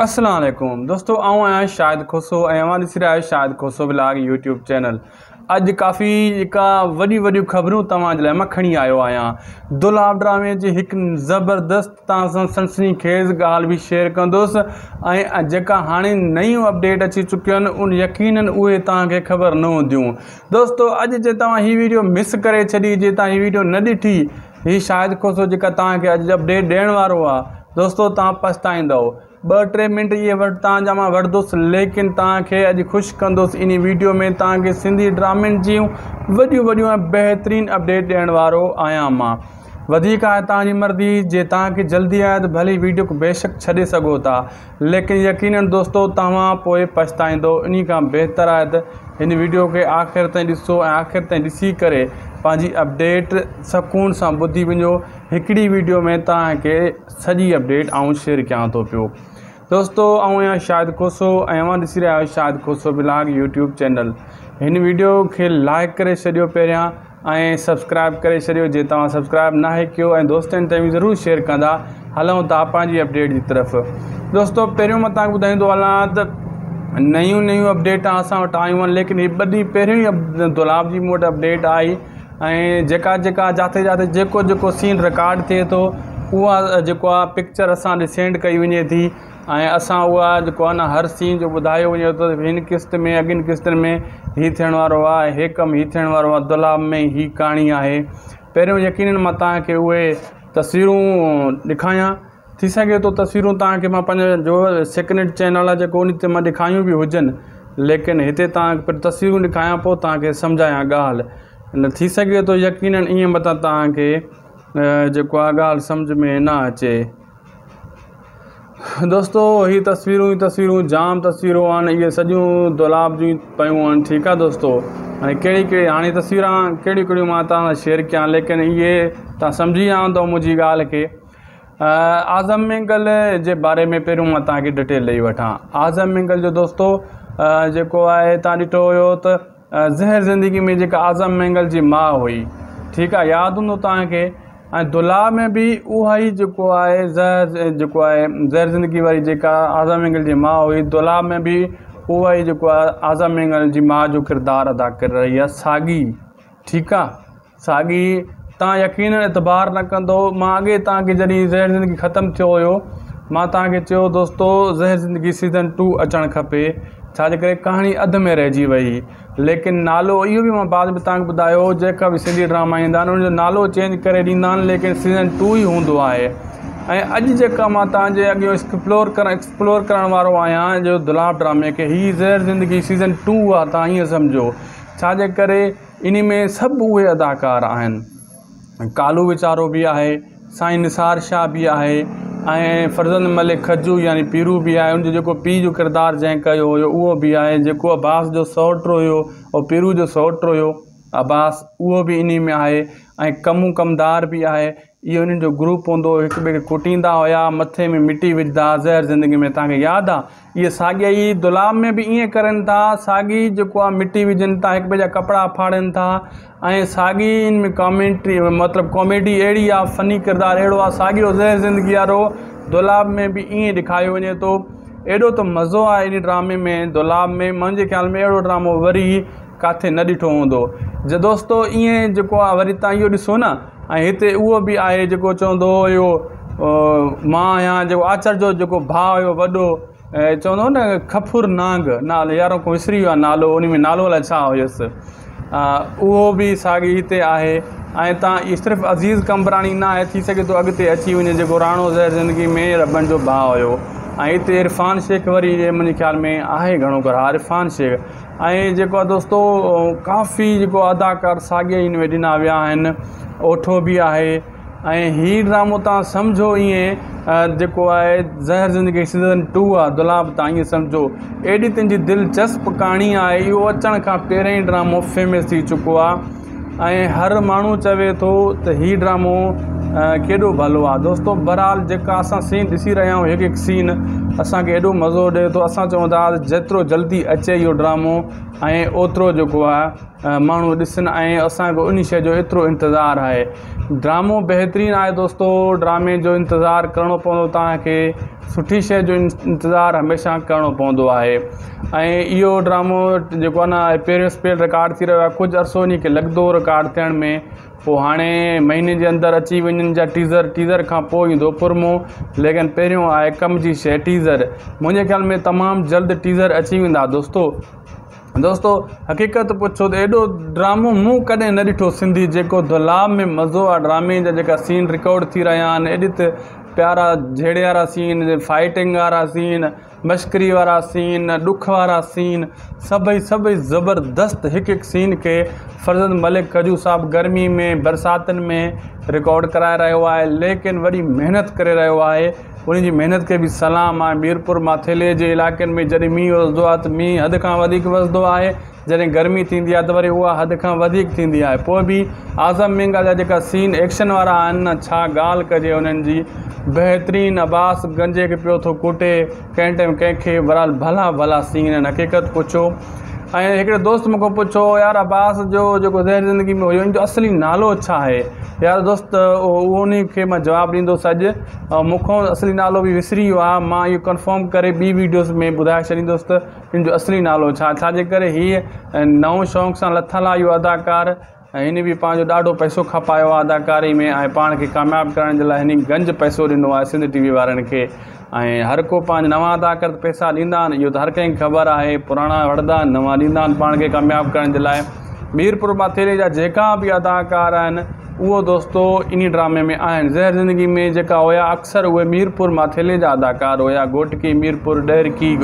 असलामेकुम दोस्तों आऊँ आया शायद खोसो अवं दिस रहा रहियो Shahid Khoso blog YouTube channel अज काफ़ी जेका वॾियूं वॾियूं ख़बरूं तव्हांजे खी आयो आया दुलाब ड्रामे की एक जबरदस्त तनसनी खेज़ गाल भी शेयर कस हाँ जेका अपडेट अची चुकियूं उन यकीन उ ख़बर न हूंदियूं दोस्तों अज जो तुम हि वीडियो मिस कर छी जो तव्हां हीअ वीडियो न ॾिठी हि शायद खोसो जो तक अज अपडेट ॾियण वारो आहे दोस्तो तव्हां पछताईंदव ب منٹ یہ و تجس لیکن تھی اج خوش کری ویڈیو میں تا سی ڈرام جی وڈی ویڈیو بہترین اپڈیٹ دار آیاں ودی تی مرضی جی تاج جلدی آیا تو بھلی ویڈیو بے شک چھے سوتا لیکن یقیناً دوستوں تا پچھتائی ان بہتر ہے تو ان ویڈیو کے آخر تک آخر تک ڈسکیم پانچ اپٹ سکون سے بدی ونو ایکڑی ویڈیو میں تا کے ساری اپ شیئر کریں تو پو دور آؤں شاید کھوسو ایسی رہے Shahid Khoso blog YouTube channel ان ویڈیو کے لائک کر سک پہ سبسکرائب کر سکیں سبسکرائب نہ دوستوں تک بھی ضرور شیئر کروں اپیٹ کی طرف دوستوں پہ تا بائی ہلانا تو نیوں نیو اپن لیکن یہ بہت پہر اپ گلاب کیٹ آئی ऐं जेका जेका जिते जिते जेको जेको सीन रिकॉड थिए थो उहा जेको आहे पिक्चर असां ॾिसेंड कई वञे थी ऐं असां उहा जेको आहे न हर सीन जो ॿुधायो वञे थो हिन किश्त में अॻियुनि किश्तनि में हीअ थियण वारो आहे हीअ कमु हीअ थियण वारो आहे दुलाल में हीअ कहाणी आहे पहिरियों यकीन मां तव्हांखे उहे तस्वीरूं ॾेखारियां थी सघे थो तस्वीरूं तव्हांखे मां पंहिंजो जो सेकनेट चैनल आहे जेको उन ते मां ॾेखायूं बि हुजनि लेकिन हिते तव्हांखे तस्वीरूं ॾेखारियां पोइ तव्हांखे सम्झायां ॻाल्हि थी सघे थो यकीन ईअं मथां तव्हांखे जेको आहे ॻाल्हि सम्झ में न अचे दोस्तो हीअ तस्वीरूं ई तस्वीरूं जाम तस्वीरूं आहिनि इहे सॼियूं दुलाब जूं पियूं आहिनि ठीकु आहे दोस्तो हाणे कहिड़ी कहिड़ी हाणे तस्वीरां कहिड़ियूं कहिड़ियूं मां तव्हां शेयर कयां लेकिन इहे तव्हां सम्झी विया अथव मुंहिंजी ॻाल्हि खे आज़म मिंगल जे बारे में पहिरियों मां तव्हांखे डिटेल ॾेई वठां आज़म मिंगल जो दोस्तो जेको आहे तव्हां ॾिठो हुयो त ज़हर ज़िंदगी में जेका आज़म मेंगल जी माउ हुई ठीकु आहे यादि हूंदो तव्हांखे ऐं दुलाव में बि उहा ई जेको आहे ज़हर जेको आहे ज़हर ज़िंदगी वारी जेका आज़म मेंगल जी माउ हुई दुला में बि उहो ई जेको आहे आज़म मेंगल जी माउ जो किरदारु अदा करे रही आहे साॻी ठीकु आहे साॻी तव्हां यकीन इतबार न कंदो मां अॻे तव्हांखे जॾहिं ज़हर ज़िंदगी ख़तमु थियो हुयो मां तव्हांखे चयो दोस्तो ज़हर ज़िंदगी सीज़न टू अचणु खपे छाजे करे कहाणी अधु में रहिजी वई लेकिन नालो इहो बि मां बाद में तव्हांखे ॿुधायो जेका बि सिंधी ड्रामा ईंदा आहिनि उनजो नालो चेंज करे ॾींदा आहिनि लेकिन सीज़न टू ई हूंदो आहे ऐं अॼु जेका मां तव्हांजे अॻियो एक्सप्लोर कर एक्सप्लोर करण वारो आहियां जो दुलाब ड्रामे की ही ज़हर ज़िंदगी सीज़न टू आहे तव्हां ईअं सम्झो छाजे करे इन में सभु उहे अदाकार आहिनि कालू वीचारो बि आहे साईं निसार शाह बि आहे ऐं मलिक खजू यानी पीरू बि आहे उनजो जेको पीउ जो किरदारु जंहिं कयो हुयो उहो बि आहे जेको अब्बास जो सौटु हुयो उहो पीरू जो सौट हुयो अब्बास उहो बि इन में आहे ऐं कमु कमदार बि आहे इहो हुननि जो ग्रुप हूंदो हुओ ॿिए खे कुटींदा हुआ मथे में मिटी विझंदा ज़हर ज़िंदगी में तव्हांखे यादि आहे इहे साॻिया ई दुलाब में बि ईअं करनि था साॻी जेको आहे मिटी विझनि था हिक ॿिए जा कपिड़ा फाड़नि था ऐं साॻी कॉमेंट्री मतिलबु कॉमेडी अहिड़ी आहे फ़नी किरदारु अहिड़ो आहे साॻियो ज़हर ज़िंदगी वारो दुलाब में बि ईअं ॾेखारियो वञे थो एॾो त मज़ो आहे इन ड्रामे में दुलाब में मुंहिंजे ख़्याल में अहिड़ो ड्रामो वरी किथे न ॾिठो हूंदो जे दोस्तो ईअं जेको आहे वरी तव्हां इहो ॾिसो न ऐं हिते उहो बि आहे जेको चवंदो हुओ मां या जेको आचर जो जेको भाउ हुयो वॾो ऐं चवंदो न खफुर नांग नालो यारो को विसरी वियो आहे नालो उन में नालो लाइ छा हुयसि उहो बि साॻी हिते आहे ऐं तव्हां सिर्फ़ु अज़ीज़ कंबराणी नाहे थी सघे थो अॻिते अची वञे जेको राणो ज़हर ज़िंदगी में जो भाउ हुयो ऐं हिते इरफ़ान शेख वरी मुंहिंजे ख़्याल में आहे घणो करे आहे इरफ़ान शेख ऐं जेको आहे दोस्तो काफ़ी जेको अदाकार साॻिया इन में ॾिना विया आहिनि ओठो बि आहे ऐं ड्रामो तव्हां सम्झो ईअं जेको आहे ज़हर ज़िंदगी सीज़न टू आहे दुलाब तव्हां ईअं सम्झो अहिड़ी दिलचस्प कहाणी आहे इहो अचण खां पहिरियों ई ड्रामो फेमस थी चुको आहे ऐं हर माण्हू चवे थो त हीउ ड्रामो केॾो भलो आहे दोस्तो बरहाल जेका असां सी ॾिसी रहिया आहियूं हिकु हिकु सीन असांखे एॾो मज़ो ॾिए थो असां चऊं था जेतिरो जल्दी अचे इहो ड्रामो ऐं ओतिरो जेको आहे माण्हू ॾिसनि ऐं असांखे उन शइ जो एतिरो इंतज़ारु आहे ड्रामो बहितरीनु आहे दोस्तो ड्रामे जो इंतज़ारु करिणो पवंदो तव्हांखे सुठी शइ जो इंतज़ारु हमेशह करिणो पवंदो आहे ऐं इहो ड्रामो जेको आहे न पहिरियों स्पेड रिकार्ड थी रहियो आहे कुझु अर्सो ॾींहुं खे लॻंदो रिकॉड थियण में पोइ हाणे महीने जे अंदरि अची वञनि जा टीज़र टीज़र खां पोइ ईंदो फुरमो लेकिन पहिरियों आहे कम जी शइ टीज़र मुंहिंजे ख़्याल में तमामु जल्द टीज़र अची वेंदा दोस्तो दोस्तो हक़ीक़त पुछो त एॾो ड्रामो मूं कॾहिं न ॾिठो सिंधी जेको दुलाव में मज़ो आहे ड्रामे जा जेका सीन रिकॉड थी रहिया आहिनि एॾी त پیارا جھیڑے سین فائٹنگ والا سین مشکری والا سین ڈکھ ڈارا سین سبھی سبھی زبردست ایک سین کے فرزند ملک کجو صاحب گرمی میں برساتن میں ریکارڈ کرائے روا ہے لیکن وی محنت کر رہا ہے انہیں جی محنت کے بھی سلام آ میرپور ما تھے جی الاقے میں میں حد کھاں ودیک وزدو آئے جنہیں گرمی ہوا حد کھاں ودیک تین دیا ہے پو بھی آزم کا سین ایشن والا گال انہیں جی بہترین عباس گنجے کے پو کوٹے میں کنکھیں ورال بھلا بھلا سین حقیقت کچھو ऐं हिकिड़े दोस्त मूंखां पुछो यार अबास जो जेको ज़हर ज़िंदगी में हुयो इन जो असली नालो छा आहे यार दोस्त उन खे मां जवाबु ॾींदोसि अॼु ऐं असली नालो बि विसरी वियो आहे मां इहो कंफर्म करे ॿी वीडियोस में ॿुधाए छॾींदुसि त इन जो असली नालो छा छाजे करे हीअ नओं शौक़ु सां लथलु आहे इहो अदाकारु ऐं इन बि पंहिंजो ॾाढो पैसो खपायो आहे अदाकारी में ऐं पाण खे कामियाबु करण जे लाइ हिन गंज पैसो ॾिनो आहे सिंध टीवी वारनि खे ऐं हर को पंहिंजा अदाकार पैसा ॾींदा आहिनि इहो त हर कंहिंखे ख़बर आहे पुराणा वणंदा आहिनि नवां ॾींदा आहिनि पाण खे कामयाबु करण जे लाइ मीरपुर माथेले जा जेका बि अदाकार आहिनि उहो दोस्तो इन ड्रामे में आहिनि ज़हर ज़िंदगी में जेका हुया अक्सर उहे मीरपुर माथेले जा अदाकार हुया घोटकी मीरपुर डेरकी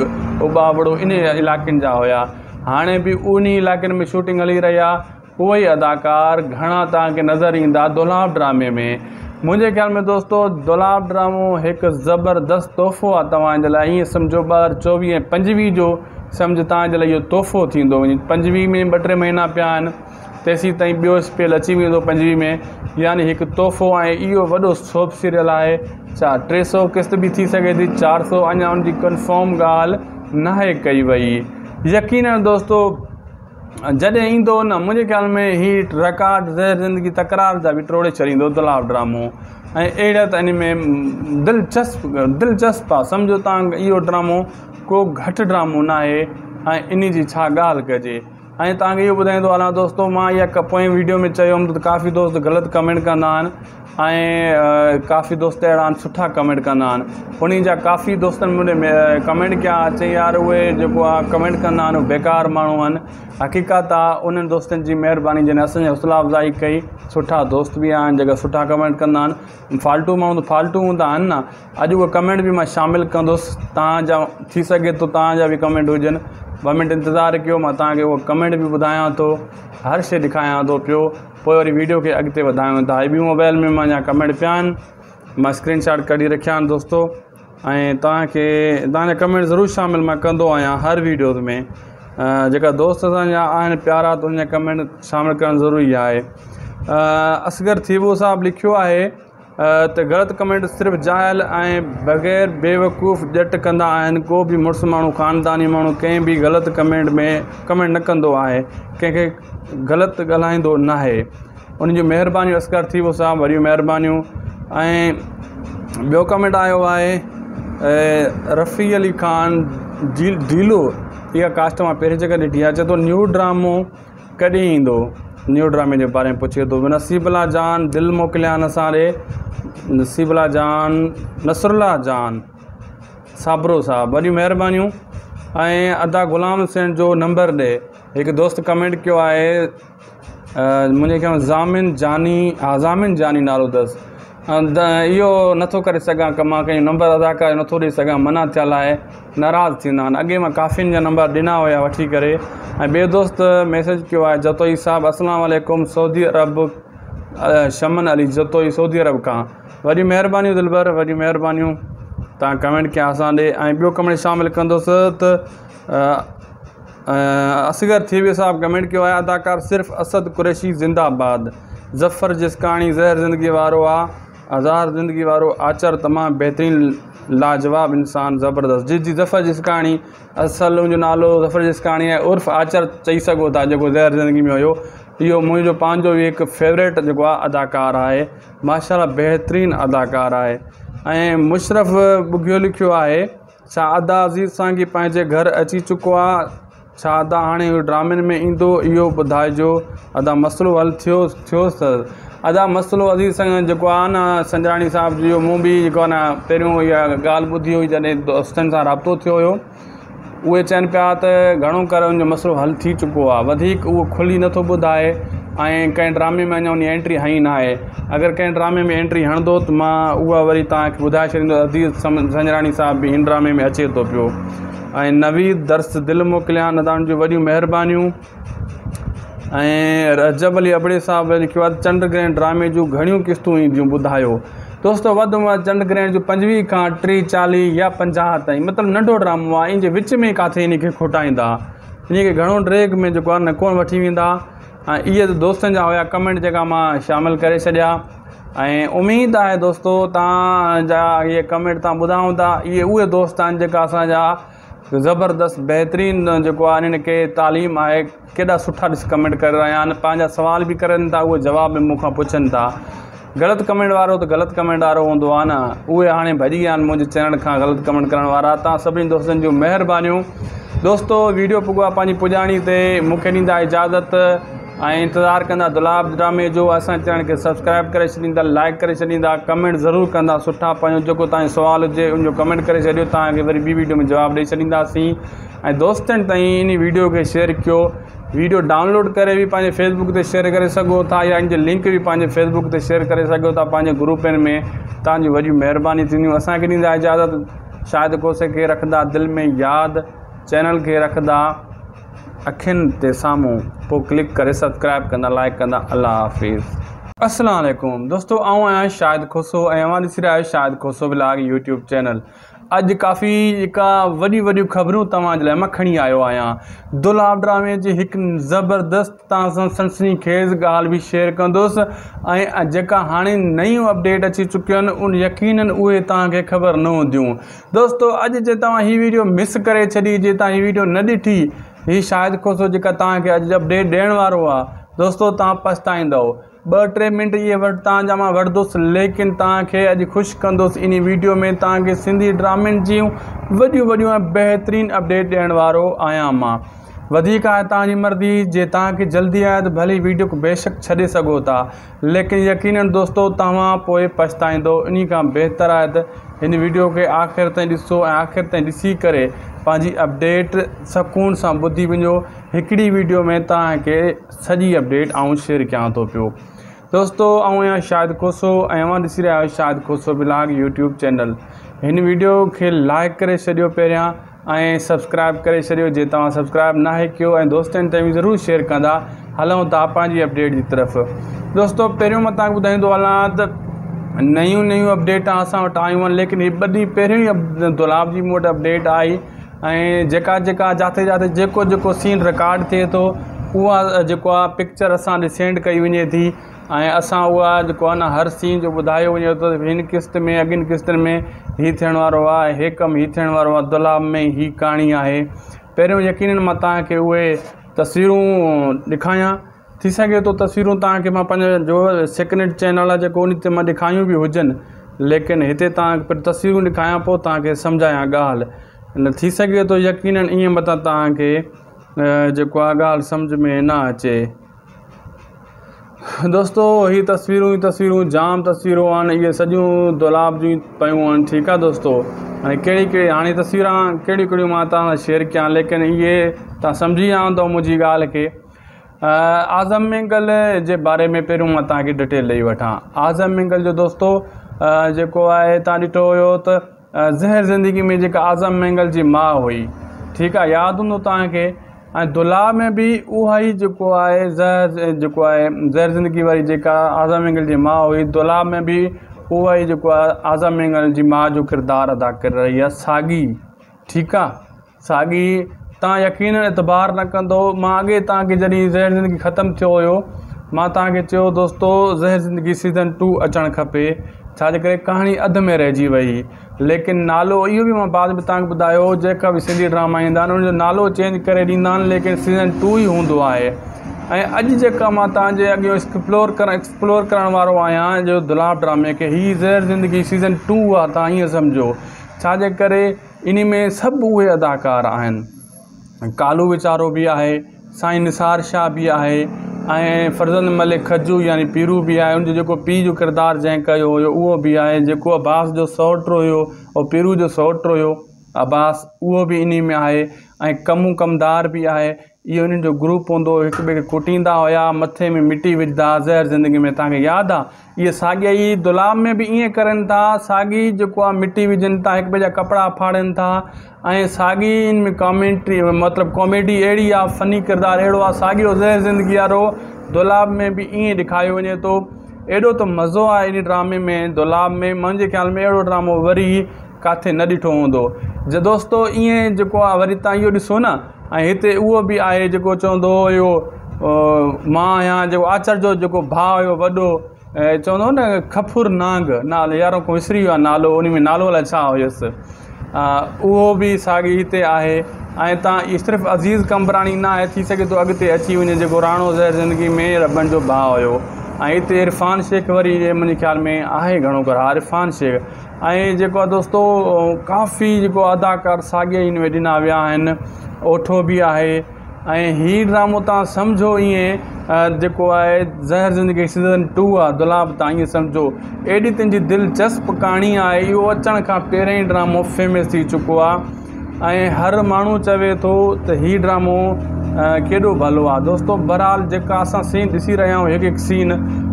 उबावड़ो इन इलाइक़नि जा हुआ हाणे बि उन इलाइक़नि में शूटिंग हली रही आहे उहो ई अदाकार घणा तव्हांखे नज़र ईंदा दुलाब ड्रामे में मुंहिंजे ख़्याल में दोस्तो दुलाब ड्रामो हिकु ज़बरदस्तु तोहफ़ो आहे तव्हांजे लाइ ईअं सम्झो ॿ चोवीह ऐं पंजवीह जो सम्झि तव्हांजे लाइ इहो तोहफ़ो थींदो वञे पंजवीह में ॿ टे महीना पिया आहिनि तेसी ताईं ॿियो स्पेल अची वेंदो पंजवीह में यानि हिकु तोहफ़ो आहे इहो वॾो सोप सीरियल आहे छा टे सौ किस्त बि थी सघे थी चारि सौ अञा उनजी कंफॉम ॻाल्हि नाहे कई वई यकीन दोस्तो जॾहिं ईंदो न मुंहिंजे ख़्याल में ही रिकार्ड ज़हर ज़िंदगी तकरार जा बि ट्रोड़े छॾींदो दलाव ड्रामो ऐं अहिड़ा त इन में दिलचस्प दिलचस्प आहे सम्झो तव्हां इहो ड्रामो को घटि ड्रामो न आहे ऐं इन जी छा ॻाल्हि कजे ऐं तव्हांखे इहो ॿुधाईंदो हलां दोस्तो मां इहा पोएं वीडियो में चयो हुउमि त काफ़ी दोस्त ग़लति कमेंट कंदा आहिनि ऐं काफ़ी दोस्त अहिड़ा आहिनि सुठा कमेंट कंदा आहिनि उन जा काफ़ी दोस्तनि मुंहिंजे कमेंट कया अचई यार उहे जेको आहे कमेंट कंदा आहिनि उहे बेकार माण्हू आहिनि हक़ीक़त आहे उन्हनि दोस्तनि जी महिरबानी जॾहिं असांजी हौसला अफ़ज़ाई कई सुठा दोस्त बि आहिनि जेका सुठा कमेंट कंदा आहिनि फालतू माण्हू त फालतू हूंदा आहिनि न अॼु उहे कमेंट बि मां शामिलु कंदुसि तव्हांजा थी सघे कमेंट हुजनि ॿ मिंट इंतज़ारु कयो मां तव्हांखे उहो कमेंट बि ॿुधायां थो हर शइ ॾेखायां थो पियो पोइ वरी वीडियो खे अॻिते वधायूं था ॿियूं मोबाइल में मां कमेंट पिया आहिनि मां स्क्रीन कढी रखिया आहिनि दोस्तो ऐं तव्हांखे तव्हांजा कमेंट ज़रूरु शामिलु कंदो आहियां हर वीडियो में जेका दोस्त असांजा आहिनि प्यारा त उनजा कमेंट शामिलु करणु ज़रूरी आहे असगर थीव साहबु लिखियो आहे त ग़लति कमेंट सिर्फ़ु ॼायल ऐं बग़ैर बेवकूफ़ झटि कंदा आहिनि को बि मुड़ुसु माण्हू ख़ानदानी माण्हू कंहिं बि ग़लति कमेंट में कमेंट न कंदो आहे कंहिंखे ग़लति ॻाल्हाईंदो न आहे उन जूं महिरबानी असर थी वियूं सा वॾियूं महिरबानी ऐं ॿियो कमेंट आयो आहे रफ़ी अली ख़ान झील ढीलो इहा कास्ट मां पहिरीं जॻह ॾिठी आहे चए थो न्यू ड्रामो कॾहिं ईंदो न्यू ड्रामे जे बारे में पुछे थो नसीबला जान दिलि मोकिलिया आहिनि ॾे नसीबला जान नसरल्ला जान साबरो साहब वॾियूं महिरबानी ऐं अदा ग़ुलाम हुसैन जो नंबर ॾिए हिकु दोस्त कमेंट कयो आहे मुंहिंजे ज़ामिन जानी हा ज़ामिन जानी नालो अथसि इहो नथो करे सघां की मां कंहिंखे नंबर अदाकार नथो ॾेई सघां मना थियल आहे नाराज़ थींदा आहिनि अॻे मां काफ़ियुनि जा नंबर ॾिना हुआ वठी करे ऐं ॿिए दोस्त मैसेज कयो आहे जतोई साहबु असलु सऊदी अरब शमन अली जतोई सऊदी अरब खां वॾी महिरबानी दिलबर भर वॾियूं महिरबानी तव्हां कमेंट कयां असां ॾे ऐं ॿियो कमेंट शामिलु कंदुसि त असगर थिवी साहिबु कमेंट कयो आहे अदाकारु सिर्फ़ु अस क़ुरेशी ज़िंदाबाद ज़फर जिसकाणी ज़हर ज़िंदगी वारो आहे हज़ार ज़िंदगी वारो आचर तमामु बहितरीनु लाजवाबु इंसानु ज़बरदस्त जी जी ज़फर जिसकाणी असल मुंहिंजो नालो ज़फर जिसकाणी ऐं उर्फ़ आचर चई सघो था जेको ज़हर ज़िंदगी में हुयो इहो मुंहिंजो पंहिंजो बि हिकु फेवरेट जेको आहे अदाकारु आहे माशा बहितरीनु अदाकारु आहे ऐं मुशरफ़ ॿुधियो लिखियो आहे छा अदा अज़ीज़ सां की पंहिंजे घर अची चुको आहे छा अदा हाणे ड्रामनि में ईंदो इहो ॿुधाइजो अदा मसलो हल थियो थियोसि त अदा मसलो अदी जेको आहे न संजराणी साहिब जो मूं बि जेको आहे न पहिरियों इहा ॻाल्हि ॿुधी हुई जॾहिं दोस्तनि सां राब्तो थियो हुयो उहे चवनि पिया त घणो करे उनजो मसलो हल थी चुको आहे वधीक उहो खुली नथो ॿुधाए ऐं कंहिं ड्रामे में अञा उन एंट्री हई नाहे अगरि कंहिं ड्रामे में एंट्री हणंदो त मां उहा वरी तव्हांखे ॿुधाए छॾींदुसि अज़ीज़ संजराणी साहिब बि हिन ड्रामे में अचे थो पियो ऐं नवी दर्स दिलि मोकिलिया न वॾियूं ऐं रजब अली अबड़े साहब लिखियो आहे चंड ग्रहण ड्रामे जूं घणियूं क़िस्तूं ईंदियूं ॿुधायो दोस्तो वधि में वधि चंड ग्रहण जो पंजवीह खां टी चालीह या पंजाह ताईं मतिलबु नंढो ड्रामो आहे इन जे विच में किथे इन खे इन खे घणो ड्रेक में जेको आहे न कोन वठी वेंदा ऐं इहे त दोस्तनि जा हुया कमेंट जेका मां शामिलु करे छॾिया ऐं उमेदु आहे दोस्तो तव्हांजा इहे कमेंट तव्हां था इहे दोस्त आहिनि जेका ज़बरदस्त बहितरीनु जेको आहे न के तालीम आहे केॾा सुठा ॾिसी कमेंट करे रहिया आहिनि पंहिंजा सुवाल बि करनि था उहे जवाब मूंखां पुछनि था ग़लति कमेंट वारो त ग़लति कमेंट वारो हूंदो आहे न उहे हाणे भॼी विया आहिनि मुंहिंजे चैनल खां ग़लति कमेंट करण वारा तव्हां सभिनि दोस्तनि जूं दोस्तो वीडियो भुॻो आहे पंहिंजी पुॼाणी ते मूंखे इजाज़त انتظار کر دلال ڈرامے جو چینل کے سبسکرائب کردہ لائک کردا کمینٹ ضرور کراٹا جو تعلیم سوال ہوتے ان کو کمینٹ کر دیکھو تاکہ ویری بی ویڈیو میں جواب دے چھ دوست تین ان ویڈیو کے شیئر کر ویڈیو ڈاؤن لوڈ کریں فیسبک سے شیئر کر سو تھا ان کی لنک بھی فیسبک سے شیئر کر سو تا گروپ میں تعلیم اصل اجازت شاید کوسے رکھدا دل میں یاد چینل کے رکھدا अखियुनि ते साम्हूं पोइ क्लिक करे सब्सक्राइब कंदा लाइक कंदा अलाह हाफ़िज़ असलु दोस्तो आऊं आहियां शायदि खोसो ऐं ॾिसी रहिया आहियो खोसो बिलाक यूट्यूब चैनल अॼु काफ़ी का वॾियूं वॾियूं ख़बरूं तव्हांजे लाइ मां खणी आयो आहियां दुलाब ड्रामे जी हिकु ज़बरदस्त तव्हां सां खेज़ ॻाल्हि बि शेयर कंदुसि ऐं जेका हाणे नयूं अपडेट अची चुकियूं आहिनि उन यकीन उहे तव्हांखे ख़बर न हूंदियूं दोस्तो अॼु जे तव्हां हीअ वीडियो मिस करे छॾी जे तव्हां हीअ न ॾिठी हीअ शायदि खोसो जेका तव्हांखे अॼु अपडेट ॾियण वारो आहे दोस्तो तव्हां पछताईंदव ॿ टे मिंट इहे वटि तव्हांजा मां वठंदुसि लेकिन तव्हांखे अॼु ख़ुशि कंदुसि इन वीडियो में तव्हांखे सिंधी ड्रामनि जूं वॾियूं वॾियूं ऐं अपडेट ॾियण वारो आहियां मां वधीक आहे तव्हांजी मर्ज़ी जे तव्हांखे जल्दी आहे त भली वीडियो बेशक छॾे सघो था लेकिन यकीननि दोस्तो तव्हां पोइ पछताईंदो इन खां बहितरु आहे त हिन वीडियो खे आख़िरि ताईं ॾिसो ऐं आख़िर ताईं ॾिसी करे ی اپڈیٹ سکون سے بدی ونو ایکڑی ویڈیو میں تا کے ساری اپ شیئر کریں تو پھر دوستوں آؤں شاید کھوسو ایسی رہا Shahid Khoso blog YouTube channel ان ویڈیو کے لائک کر سک پہ سبسکرائب کر دیکھو جی تب سبسکرائب نہ دوستوں تھی ضرور شیئر کرا ہلوں تاجی اپٹ دوستوں پہوں میں تا بائی ہلانا تو نیوں نیو اپن لیکن یہ بہت پہر دپڈیٹ آئی ऐं जेका जेका जिते जिते जेको जेको सीन रिकॉड थिए थो उहा जेको आहे पिक्चर असां ॾिसेंड कई वञे थी ऐं असां उहा जेको आहे न हर सीन जो ॿुधायो वञे थो हिन किस्त में अॻियुनि किश्तियुनि में हीअ थियण वारो आहे हीअ कमु हीअ थियण वारो आहे दुलाल में हीअ कहाणी आहे पहिरियों यकीन मां तव्हांखे उहे तस्वीरूं ॾेखारियां थी सघे थो तस्वीरूं तव्हांखे मां पंहिंजो सेकनेट चैनल आहे जेको उन ते मां ॾेखायूं बि हुजनि लेकिन हिते तव्हांखे तस्वीरूं ॾेखारियां पोइ तव्हांखे सम्झायां ॻाल्हि थी सघे थो यकीन ईअं मथां तव्हांखे जेको आहे ॻाल्हि सम्झ में न अचे दोस्तो हीअ तस्वीरूं ई तस्वीरूं जाम तस्वीरूं आहिनि इहे सॼियूं दुलाब जी पियूं आहिनि ठीकु आहे दोस्तो हाणे कहिड़ी कहिड़ी हाणे तस्वीरां कहिड़ियूं कहिड़ियूं मां तव्हां सां शेयर कयां लेकिन इहे तव्हां सम्झी आव मुंहिंजी ॻाल्हि खे आज़म मिंगल जे बारे में पहिरियों मां तव्हांखे डिटेल ॾेई वठां आज़म मिंगल जो दोस्तो जेको आहे तव्हां ॾिठो हुयो زہر زندگی میں جا آگل جی ما ہوئی ٹھیک ہے یاد ہوں تاکہ دلال میں بھی اہو ہے زہر ہے زہر زندگی والی آزم میںگل کی جی ما ہوئی دلال میں بھی اوہ آزم میںگل کی جی ماں جو کردار ادا کرے رہی ہے ساگی ٹھیک ہے ساگی تعاون یقین اعتبار نہ کرو میں اگے تاکہ جدی زہر زندگی ختم تھو تا دوستوں زہر زندگی سیزن ٹو اچھا کپے छाजे करे कहाणी अध में रहिजी वई लेकिन नालो इहो बि मां बाद में तव्हांखे ॿुधायो जेका बि सिंधी ड्रामा ईंदा आहिनि उनजो नालो चेंज करे ॾींदा आहिनि लेकिन सीज़न टू ई हूंदो आहे ऐं अॼु जेका मां तव्हांजे अॻियो एक्सप्लोर कर एक्सप्लोर करण वारो आहियां जो दुलाब ड्रामे खे हीअ ज़हर ज़िंदगी सीज़न टू आहे तव्हां ईअं सम्झो छाजे करे इन में सभु उहे अदाकार आहिनि कालू वीचारो बि आहे साईं निसार शाह बि आहे ऐं मलिक खजू यानी पीरू बि आहे उनजो जेको पीउ जो किरदारु जंहिं कयो हुयो उहो बि आहे जेको अबास जो सौट हुयो ऐं पीरू जो सौट हुयो अब्बास उहो बि इन में आहे ऐं कमु कमदार बि आहे इहो हिननि जो ग्रुप हूंदो हुओ हिकु ॿिए खे कुटींदा हुआ मथे में मिटी विझंदा ज़हर ज़िंदगी में तव्हांखे यादि आहे इहे साॻिया ई दुलाब में बि ईअं करनि था साॻी जेको आहे मिटी विझनि था हिक ॿिए जा कपिड़ा फाड़नि था ऐं साॻी इन में कॉमेंट्री मतिलबु कॉमेडी अहिड़ी आहे फ़नी किरदारु अहिड़ो आहे साॻियो ज़हर ज़िंदगी वारो दुलाब में बि ईअं ॾेखारियो वञे थो एॾो त मज़ो आहे इन ड्रामे में दुलाब में मुंहिंजे ख़्याल में अहिड़ो ड्रामो वरी किथे न ॾिठो हूंदो जे दोस्तो ईअं जेको आहे वरी तव्हां इहो ॾिसो न ऐं हिते उहो बि आहे जेको चवंदो हुओ मां या जेको जो जेको भाउ हुयो वॾो ऐं चवंदो न खफुर नांग नालो यारो को विसरी वियो आहे नालो उन में नालो अलाए छा हुयसि उहो बि साॻी हिते आहे ऐं तव्हां सिर्फ़ु अज़ीज़ कंबराणी नाहे थी सघे थो अॻिते अची वञे जेको राणो ज़हर ज़िंदगी में रॿनि जो भाउ हुयो ऐं हिते इरफ़ान शेख वरी मुंहिंजे ख़्याल में आहे घणो इरफ़ान शेख ऐं जेको आहे दोस्तो काफ़ी जेको अदाकार साॻिया हिन में ॾिना विया आहिनि ओठो बि आहे ऐं ड्रामो तव्हां सम्झो ईअं जेको आहे ज़हर ज़िंदगी सीज़न टू आहे दुलाब तव्हां ईअं सम्झो अहिड़ी तुंहिंजी दिलचस्पु कहाणी आहे इहो अचण खां पहिरियों ई ड्रामो फेमस थी चुको आहे ऐं हर माण्हू चवे थो त हीउ ड्रामो केॾो भलो आहे दोस्तो बहरहाल जेका असां सी ॾिसी रहिया आहियूं हिकु सीन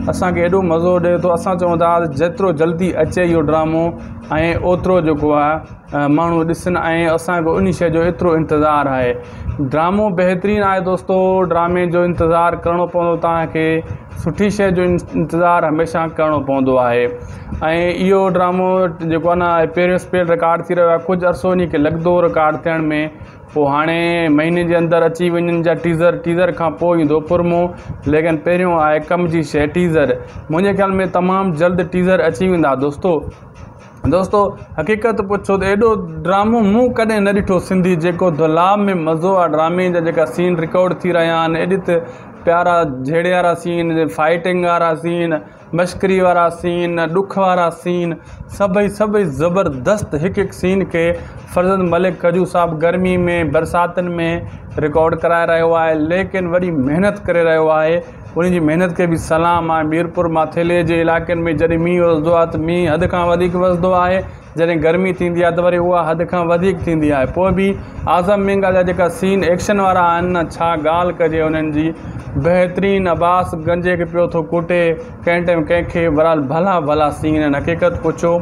असांखे एॾो मज़ो ॾिए थो असां चऊं था जेतिरो जल्दी अचे इहो ड्रामो ऐं ओतिरो जेको आहे माण्हू ॾिसनि ऐं असांखे उन शइ जो एतिरो इंतज़ारु आहे ड्रामो बहितरीनु आहे दोस्तो ड्रामे जो इंतज़ारु करिणो पवंदो तव्हांखे सुठी शइ जो इंतज़ारु हमेशह करिणो पवंदो आहे ऐं इहो ड्रामो जेको आहे न पहिरियों स्पेल रिकॉड थी रहियो आहे कुझु अर्सो उन्हीअ खे लॻंदो रिकॉड थियण में पोइ हाणे महीने जे अंदरि अची वञनि जा टीज़र टीज़र खां पोइ ईंदो फुरमो लेकिन पहिरियों आहे कम जी शइ टीज़र ٹیزر مجھے خیال میں تمام جلد ٹیزر اچھی وا دو دوستو دوستوں حقیقت پوچھو تو ایڈو ڈرام من کدیں نہ ڈھٹو کو دلال میں مزو آ ڈرامے جا سین ریکارڈ تھی رہا ادھر ت پیارا جھیڑے سین فائٹنگ والا سین مشکری والا سین ڈکھ ڈارا سین سبھی سبھی زبردست ہک ایک سین کے فرزند ملک کجو صاحب گرمی میں برساتن میں ریکارڈ کرائے رہے ہوا ہے لیکن وڑی محنت کرے رہے ہوا ہے انہیں جی محنت کے بھی سلام آ میرپور ما جے علاقے میں حد کھاں ودیک وزدو آئے جنہیں گرمی تین دیا دوری ہوا حد دیا بک پوہ بھی آزم کا سین ایشن چھا گال کرے انہیں جی بہترین عباس گنجے کے تھو کوٹے کنٹ کھی برال بلا بھلا سین حقیقت پوچھو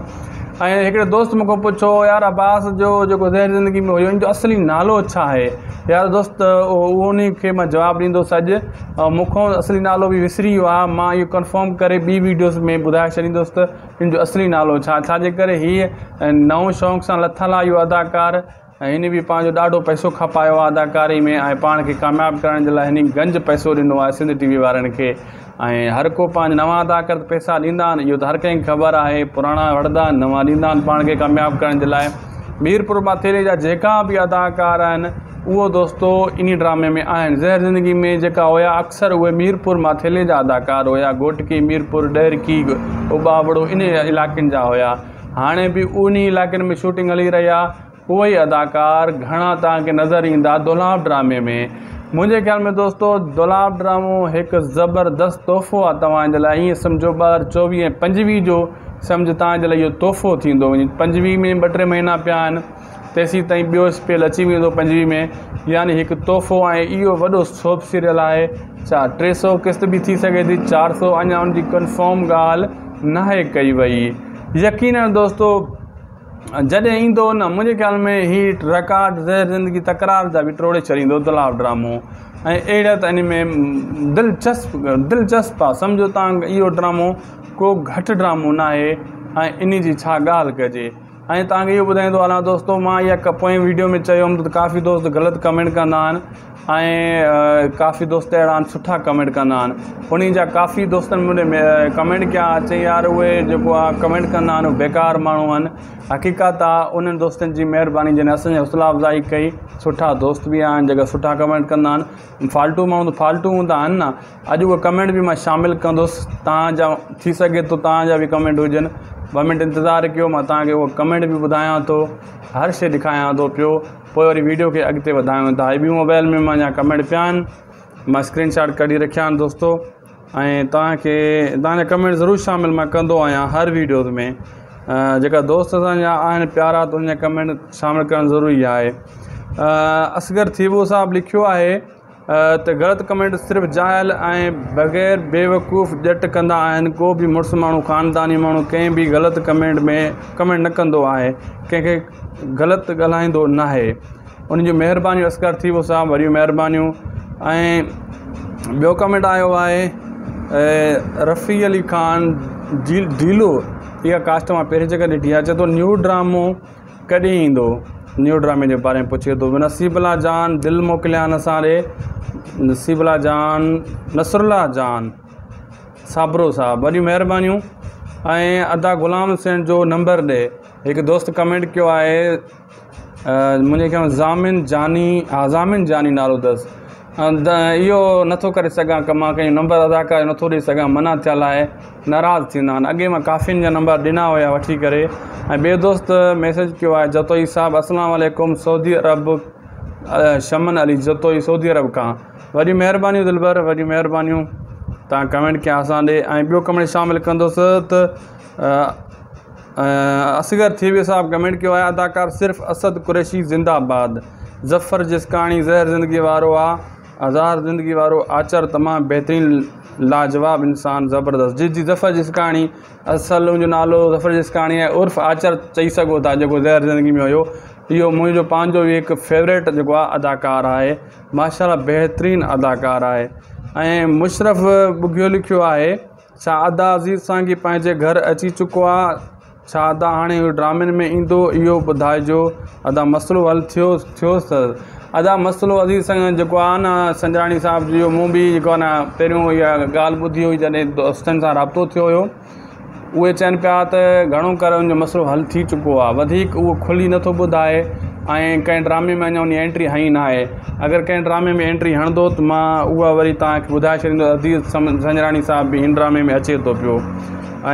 ऐं हिकिड़े दोस्त मूंखां पुछो यार अब्बास जो जेको ज़हर ज़िंदगी में हुयो हिन जो असली नालो छा आहे यार दोस्त उन खे मां जवाबु ॾींदुसि अॼु ऐं मूंखां असली नालो बि विसरी वियो आहे मां इहो कंफर्म करे ॿी वीडियोस में ॿुधाए छॾींदुसि त हिन जो असली नालो छा छाजे करे हीअ नओं शौक़ु सां लथलु आहे इहो अदाकारु ऐं हिन बि पंहिंजो ॾाढो पैसो खपायो आहे अदाकारी में ऐं पाण खे कामयाबु करण जे लाइ हिन गंज पैसो ॾिनो आहे सिंध टीवी वारनि ऐं हर को पंहिंजे नवां कर पैसा ॾींदा आहिनि इहो त हर कंहिंखे ख़बर आहे पुराणा वणंदा आहिनि नवां ॾींदा आहिनि पाण खे कामियाबु करण जे लाइ मीरपुर माथेरे जा जेका बि अदाकार आहिनि उहो दोस्तो इन ड्रामे में आहिनि ज़हर ज़िंदगी में जेका हुया अक्सर उहे मीरपुर माथेले जा अदाकार हुआ घोटकी मीरपुर डेरकी उबावड़ो इन इलाइक़नि जा हुआ हाणे बि उन इलाइक़नि में शूटिंग हली रही आहे उहे अदाकार घणा तव्हांखे नज़र ईंदा दुलाब ड्रामे में मुंहिंजे ख़्याल में दोस्तो दुलाब ड्रामो हिकु ज़बरदस्तु तोहफ़ो आहे तव्हांजे लाइ ईअं सम्झो ॿ चोवीह ऐं पंजवीह जो समुझ तव्हांजे लाइ इहो तोहफ़ो थींदो वञे पंजवीह में ॿ टे महीना पिया आहिनि तेसी ताईं ॿियो स्पेल अची वेंदो पंजुवीह में यानि हिकु तोहफ़ो आहे इहो वॾो सोप सीरियल आहे छा टे सौ किस्त बि थी सघे थी चारि सौ अञा उनजी कंफॉम ॻाल्हि नाहे कई वई यकीन दोस्तो जॾहिं ईंदो न मुंहिंजे ख़्याल में हीट रिकार्ड ज़हर ज़िंदगी तकरार जा बि टोड़े छॾींदो दलाव ड्रामो ऐं अहिड़ा त इन में दिलचस्प दिलचस्पु आहे सम्झो तव्हां इहो ड्रामो को घटि ड्रामो न आहे ऐं इन जी छा ॻाल्हि कजे ऐं तव्हांखे इहो ॿुधाईंदो हलां दोस्तो मां इहा पोएं वीडियो में चयो त काफ़ी दोस्त ग़लति कमेंट कंदा आहिनि ऐं काफ़ी दोस्त अहिड़ा आहिनि सुठा कमेंट कंदा आहिनि उन्हनि जा काफ़ी दोस्तनि मुंहिंजे कमेंट कया अचई यार उहे जेको आहे कमेंट कंदा आहिनि बेकार माण्हू आहिनि हक़ीक़त आहे उन्हनि दोस्तनि जी महिरबानी जॾहिं असांजी हौसला अफ़ज़ाई कई सुठा दोस्त बि आहिनि जेका सुठा कमेंट कंदा आहिनि फालतू माण्हू त फालतू हूंदा आहिनि न अॼु उहे कमेंट बि मां शामिलु कंदुसि तव्हांजा थी सघे थो ॿ मिंट इंतज़ारु कयो मां तव्हांखे उहो कमेंट बि ॿुधायां थो हर शइ लिखायां थो पियो पोइ वरी वीडियो खे अॻिते वधायूं था ही ॿी मोबाइल में अञा कमेंट पिया आहिनि मां स्क्रीन शॉट कढी रखिया आहिनि दोस्तो ऐं तव्हांखे तव्हांजा कमेंट ज़रूरु शामिलु कंदो आहियां हर विडियो में जेका दोस्त असांजा आहिनि प्यारा त उनजा कमेंट शामिलु करणु ज़रूरी आहे असगर थिव साहिबु लिखियो आहे त ग़लति कमेंट सिर्फ़ु झायल ऐं बग़ैर बेवकूफ़ ॼटि कंदा आहिनि को बि मुड़ुसु माण्हू ख़ानदानी माण्हू कंहिं बि ग़लति कमेंट में कमेंट न कंदो आहे कंहिंखे ग़लति ॻाल्हाईंदो न आहे उन जूं महिरबानी अस्कर थी वियूं साहब वरी महिरबानी ऐं ॿियो कमेंट आयो आहे रफ़ी अली ख़ान झील ढीलो इहा कास्ट मां पहिरियों जॻह ॾिठी आहे चए थो न्यू ड्रामो कॾहिं ईंदो نیو ڈرامے کے بارے میں پوچھے تو نصیبلا جان دل موکلیاں اصل ڈے نصیبلا جان نسر اللہ جان سابرو صاحب ویڈیو مہربانی ہے ادا غلام سین جو نمبر دے ایک دوست کمینٹ کیا ہے مجھے زامن جانی ہاں زامن جانی نالو دس Uh, इहो नथो करे सघां कमा कंहिं नंबर अदाकारु नथो ॾेई सघां मना थियल आहे नाराज़ थींदा आहिनि अॻे मां काफ़ियुनि जा नंबर ॾिना हुया वठी करे ऐं ॿिए दोस्त मैसेज कयो आहे जतोई साहबु असलुम सऊदी अरब शमन अली जतोई सऊदी अरब खां वरी महिरबानी दिलबर वरी महिरबानी तव्हां कमेंट कयां असां ॾे ऐं ॿियो कमेंट शामिलु कंदुसि त असगर थी थीवी साहबु कमेंट कयो आहे अदाकारु सिर्फ़ु असद कुरेशी ज़िंदाबाद ज़फर जिसकाणी ज़हर ज़िंदगी वारो आहे हज़ार ज़िंदगी वारो आचर तमामु बहितरीन लाजवाब इंसानु ज़बरदस्तु जी ज़फर जिसकाणी असल हुनजो नालो ज़फर जिसकाणी आहे उर्फ़ आचर चई सघो था जेको ज़हर ज़िंदगी में हुयो इहो मुंहिंजो पंहिंजो बि हिकु फेवरेट जेको आहे अदाकारु आहे माशा बहितरीन अदाकारु आहे ऐं मुशरफ़ ॿुधियो लिखियो आहे छा अदा अज़ीज़ सां की पंहिंजे घर अची चुको आहे छा अदा हाणे ड्रामनि में ईंदो इहो ॿुधाइजो अदा मसलो हल थियो थियोसि त अदा मसलो अदी जेको आहे न संजराणी साहिब जो मूं बि जेको आहे न पहिरियों इहा ॻाल्हि ॿुधी हुई जॾहिं दोस्तनि सां राब्तो थियो हुयो उहे चवनि पिया त घणो करे मसलो हल थी चुको आहे वधीक उहो खुली नथो ॿुधाए ऐं कंहिं ड्रामे में अञा उन एंट्री हई नाहे अगरि कंहिं ड्रामे में एंट्री हणंदो त मां उहा वरी तव्हांखे ॿुधाए छॾींदो अज़ीज़ सम साहिब बि हिन ड्रामे में अचे थो पियो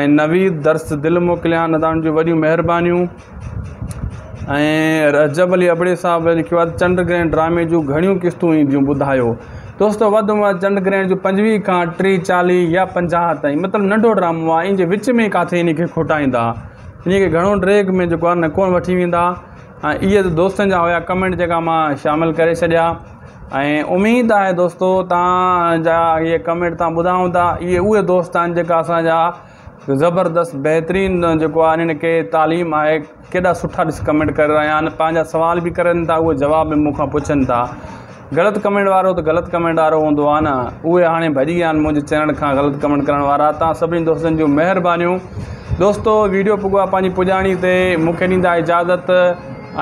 ऐं नवीद दर्स दिलि मोकिलिया न ऐं रजब अली अबड़े साहब लिखियो आहे चंड ग्रहण ड्रामे जूं घणियूं किस्तूं ईंदियूं ॿुधायो दोस्तो वधि में वधि चंड ग्रहण जो पंजवीह खां टीह चालीह या पंजाह ताईं मतिलबु नंढो ड्रामो आहे इन जे विच में किथे इनखे खुटाईंदा इनखे घणो ड्रेक में जेको आहे न कोन वठी वेंदा ऐं इहे दोस्तनि जा हुया कमेंट जेका मां शामिलु करे छॾिया ऐं उमेदु आहे दोस्तो तव्हांजा इहे कमेंट तव्हां था इहे उहे दोस्त आहिनि जेका ज़बरदस्त ज़बरदस्तु बहितरीनु जेको आहे की तालीम आहे केॾा सुठा ॾिसी कमेंट करे रहिया आहिनि पंहिंजा सुवाल बि करनि था उहे जवाब बि मूंखां पुछनि था ग़लति कमेंट वारो त ग़लति कमेंट वारो हूंदो आहे न उहे हाणे भॼी विया आहिनि मुंहिंजे चैनल खां ग़लति कमेंट करण वारा तव्हां सभिनी दोस्तनि जूं महिरबानी दोस्तो वीडियो पुॻो आहे पंहिंजी पुॼाणी इजाज़त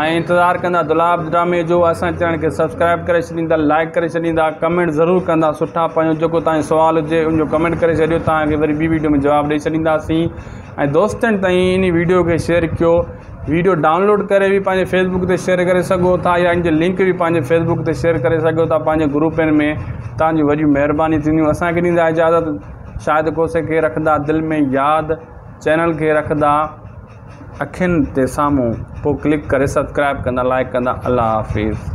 انتظار کرا دلالاب ڈرامے جو چینل کے سبسکرائب کرائک کر چھا کمینٹ ضرور کرا سا جو تھی سوال ہوتے ان کو کمینٹ کر دیکھو تاکہ ویری بی ویڈیو میں جواب دے چھ دوست تی ویڈیو کے شیئر کر ویڈیو ڈاؤن لوڈ کر بھی فیسبک سے شیئر کر سوتھا یا ان کی لنک بھی فیسبک سے شیئر کر سکو تا گروپ میں تعلیم اگر اجازت شاید کوسے کے رکھا دل میں یاد چینل کے رکھدا अखियुनि ते साम्हूं पोइ क्लिक करे सब्सक्राइब कंदा लाइक कंदा अलाह हाफ़िज़